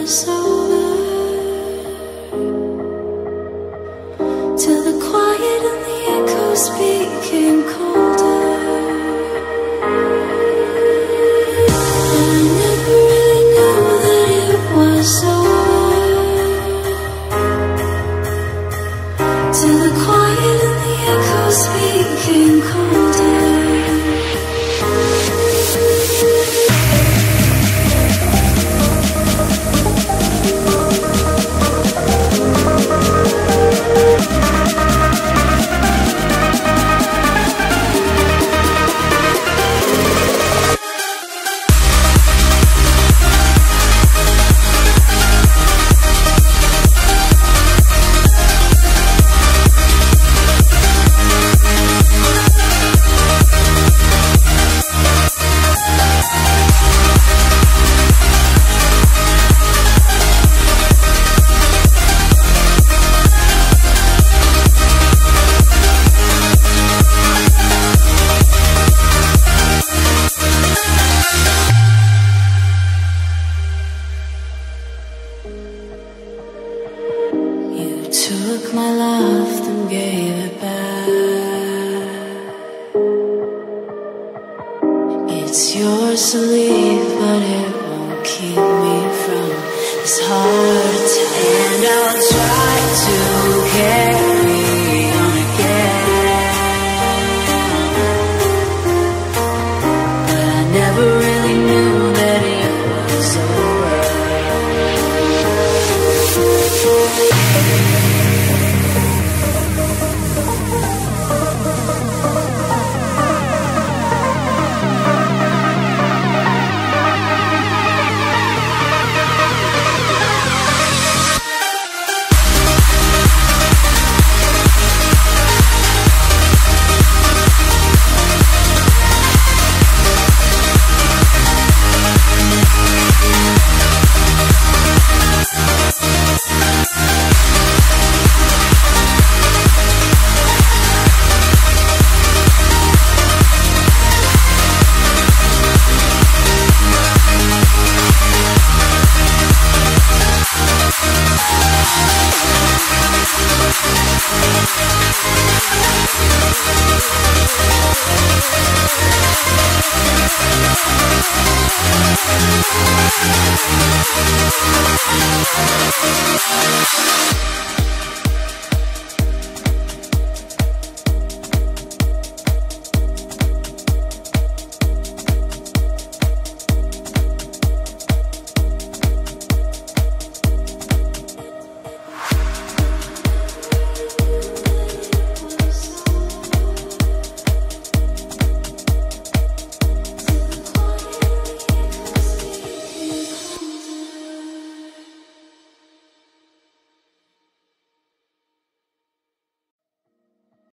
was over. Till the quiet and the echoes became colder. Took my love, and gave it back. It's yours to leave, but it won't keep me from this heart.